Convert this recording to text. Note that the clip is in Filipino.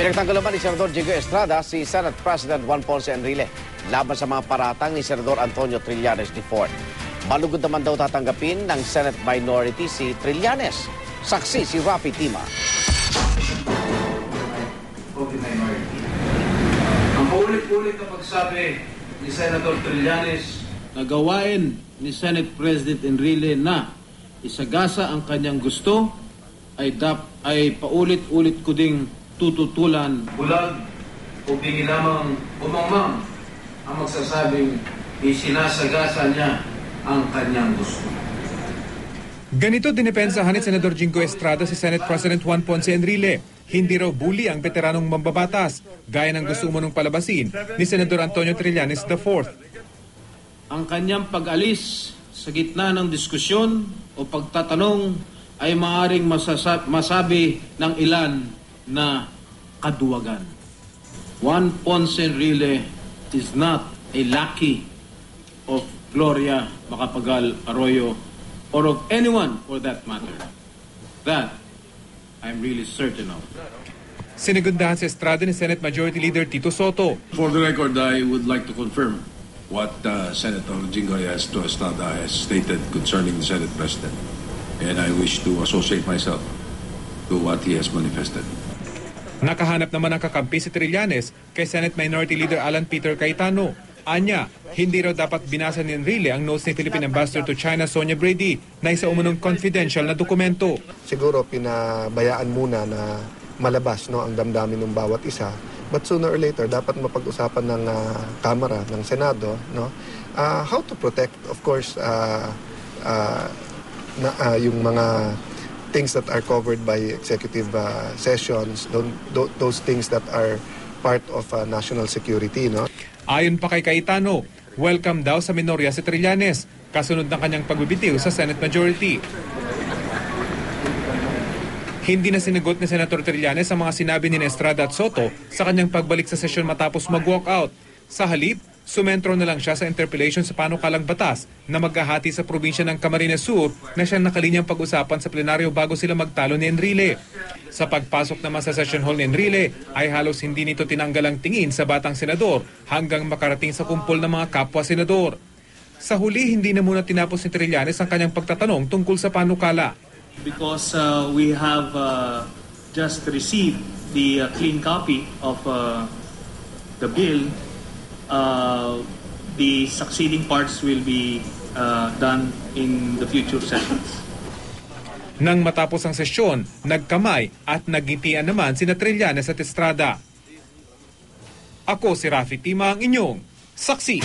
Pinagtanggol naman ni Senador Jigo Estrada si Senate President Juan Ponce Enrile laban sa mga paratang ni Senador Antonio Trillanes IV. Malugod naman daw tatanggapin ng Senate Minority si Trillanes. Saksi si Rafi Tima. Ang paulit-ulit na pagsabi ni Senator Trillanes na gawain ni Senate President Enrile na isagasa ang kanyang gusto ay dap ay paulit-ulit ko ding tututulan bulag o bigil lamang umangmang ang magsasabing isinasagasa niya ang kanyang gusto. Ganito dinipensahan ni Senador Jingo Estrada si Senate President Juan Ponce Enrile. Hindi raw bully ang veteranong mambabatas, gaya ng gusto umunong palabasin ni Senador Antonio Trillanes IV. ang kanyang pag-alis sa gitna ng diskusyon o pagtatanong ay maaring masasa- masabi ng ilan na kaduwagan. Juan Ponce Enrile is not a lackey of Gloria Macapagal Arroyo or of anyone for that matter. That I'm really certain of. Sinigundahan si Estrada ni Senate Majority Leader Tito Soto. For the record, I would like to confirm what uh, Senator Jingoy Astro Estrada has stated concerning the Senate President. And I wish to associate myself to what he has manifested. Nakahanap naman ng kakampi si Trillanes kay Senate Minority Leader Alan Peter Cayetano. Anya, hindi raw dapat binasa ni Enrile ang notes ni Philippine Ambassador to China Sonia Brady na isa umunong confidential na dokumento. siguro pinabayaan muna na malabas no ang damdamin ng bawat isa but sooner or later dapat mapag-usapan ng ah, Kamara ng Senado no ah, how to protect of course ah, ah, na, ah, yung mga things that are covered by executive ah, sessions don't- tho- those things that are part of ah, national security no Ayon pa kay Cayetano, welcome daw sa minorya si Trillanes, kasunod ng kanyang pagbibitiw sa Senate Majority. Hindi na sinagot ni Senator Trillanes ang mga sinabi ni Estrada at Soto sa kanyang pagbalik sa sesyon matapos mag-walk out. Sa halip, sumentro na lang siya sa interpellation sa panukalang batas na maghahati sa probinsya ng Camarines Sur na siyang nakalinyang pag-usapan sa plenaryo bago sila magtalo ni Enrile. Sa pagpasok naman sa session hall ni Enrile ay halos hindi nito tinanggal ang tingin sa batang senador hanggang makarating sa kumpol ng mga kapwa senador. Sa huli, hindi na muna tinapos ni Trillanes ang kanyang pagtatanong tungkol sa panukala. because uh, we have uh, just received the uh, clean copy of uh, the bill, uh, the succeeding parts will be uh, done in the future sessions. Nang matapos ang sesyon, nagkamay at nagngitian naman sina Trillanes at Estrada. Ako si Rafi Tima ang inyong saksi.